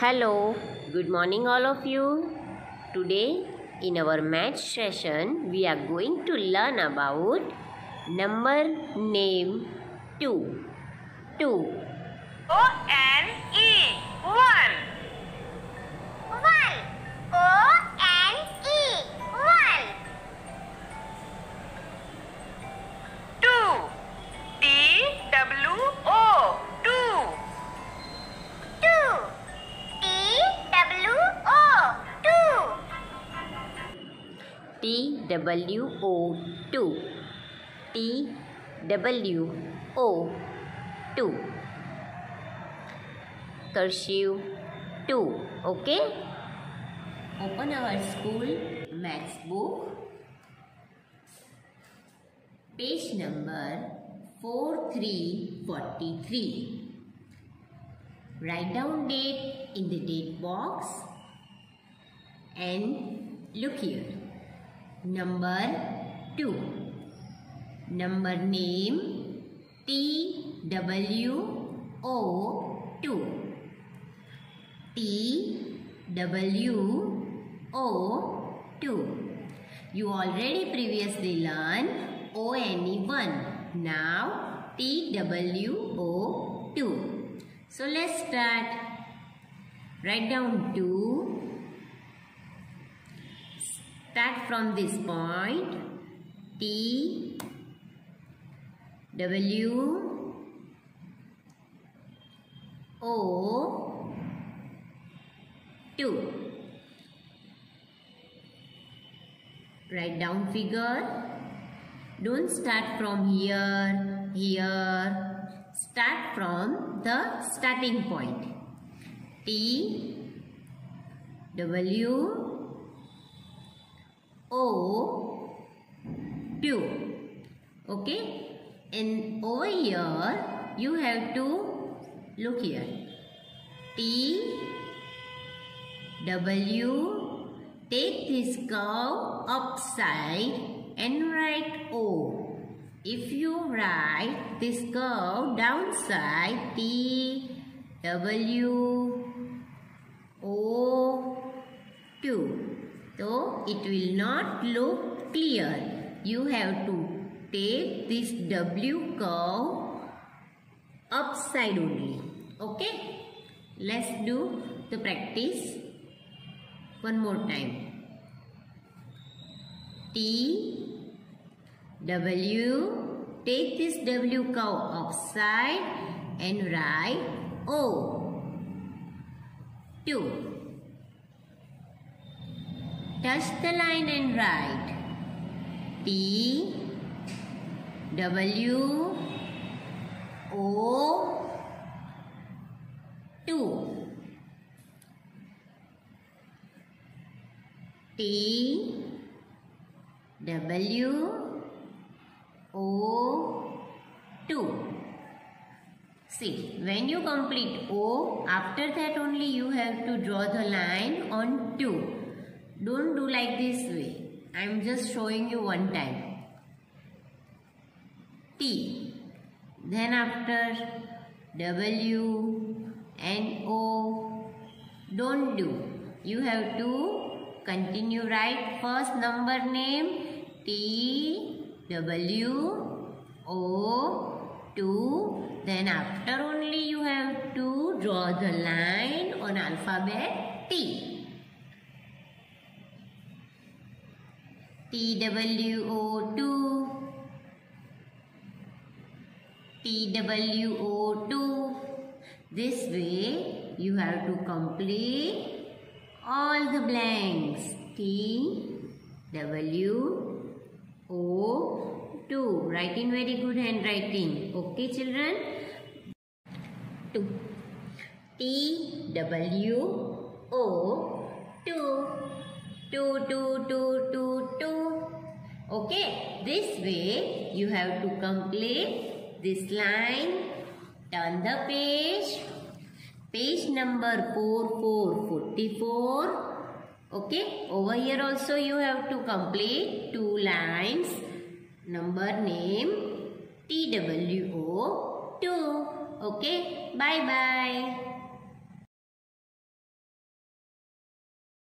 Hello, good morning all of you. Today in our math session we are going to learn about number name 2. 2. O N E 1 W O two. T W O two. cursive 2 okay? Open our school maths book. Page number 4343 write down date in the date box and look here. Number 2. Number name T W O 2. T W O 2. You already previously learned O N E 1. Now T W O 2. So let's start. Write down 2. Start from this point. T W O 2. Write down figure. Don't start from here, here. Start from the starting point. T W O 2. Okay? And over here, you have to look here. T W take this curve upside and write O. If you write this curve downside T W O 2. So it will not look clear. You have to take this W curve upside only. Okay? Let's do the practice one more time. T W take this W curve upside and write O 2 touch the line and write. T W O 2 T W O 2 See, when you complete O, after that only you have to draw the line on 2. Don't do like this way. I am just showing you one time. T. Then after W and O. Don't do. You have to continue write first number name T W O 2 then after only you have to draw the line on alphabet T. TWO2 TWO2 This way you have to complete all the blanks. T W O 2 Write in very good handwriting. Okay children? 2 T W O 2 2 2 2 2 2 Okay, this way you have to complete this line. Turn the page. Page number 4444. Okay, over here also you have to complete two lines. Number name TWO 2. Okay, bye bye.